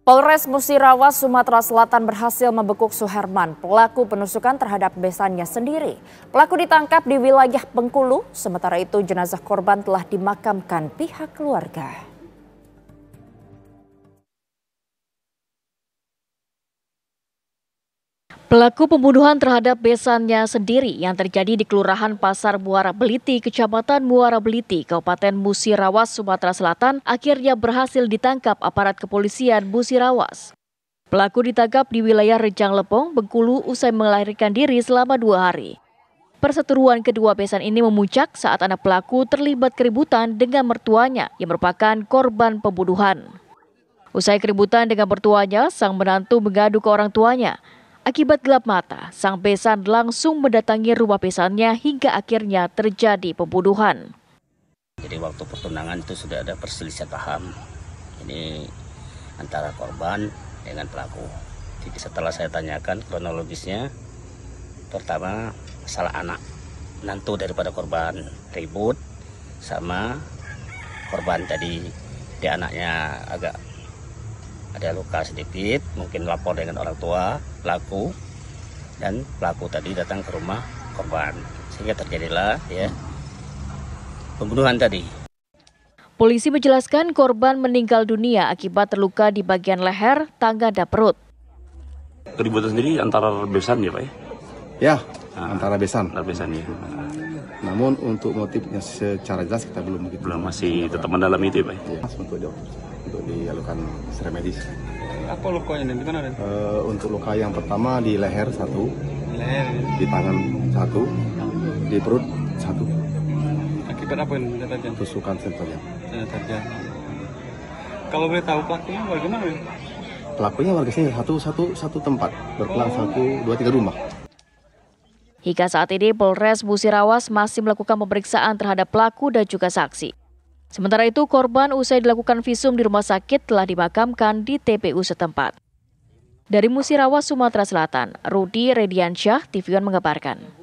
Polres Musirawas, Sumatera Selatan berhasil membekuk Suherman, pelaku penusukan terhadap besannya sendiri. Pelaku ditangkap di wilayah Bengkulu, sementara itu jenazah korban telah dimakamkan pihak keluarga. Pelaku pembunuhan terhadap besannya sendiri yang terjadi di Kelurahan Pasar Muara Beliti, Kecamatan Muara Beliti, Kabupaten Musirawas, Sumatera Selatan, akhirnya berhasil ditangkap aparat kepolisian Musirawas. Pelaku ditangkap di wilayah Rejang Lepong, Bengkulu usai melahirkan diri selama dua hari. Perseteruan kedua besan ini memuncak saat anak pelaku terlibat keributan dengan mertuanya yang merupakan korban pembunuhan. Usai keributan dengan mertuanya, sang menantu mengadu ke orang tuanya Akibat gelap mata, sang besan langsung mendatangi rumah besannya hingga akhirnya terjadi pembunuhan. Jadi waktu pertunangan itu sudah ada perselisihan paham. Ini antara korban dengan pelaku. Jadi setelah saya tanyakan kronologisnya, pertama salah anak, nantu daripada korban ribut sama korban tadi di anaknya agak ada luka sedikit, mungkin lapor dengan orang tua pelaku dan pelaku tadi datang ke rumah korban sehingga terjadilah ya pembunuhan tadi. Polisi menjelaskan korban meninggal dunia akibat terluka di bagian leher, tangga, dan perut. Keributan sendiri antara besan ya Pak ya? Ya, nah, antara besan. Antara besan ya. Namun untuk motifnya secara jelas kita belum begitu. Belum masih tetap mendalam itu ya Pak? Ya, untuk dokter untuk dilakukan secara medis. Apa lukanya di mana? Uh, untuk luka yang pertama di leher satu, di leher, di tangan satu, di perut satu. Akibat apa yang tajam? Tusukan tajam. Kalau boleh tahu pelakunya bagaimana? Pelakunya warga sini satu satu satu tempat berpelang oh. satu dua tiga rumah. Hingga saat ini Polres Musirawas masih melakukan pemeriksaan terhadap pelaku dan juga saksi. Sementara itu korban usai dilakukan visum di rumah sakit telah dimakamkan di TPU setempat. Dari Musirawas, Sumatera Selatan, Rudi Rediansyah, TV One mengabarkan.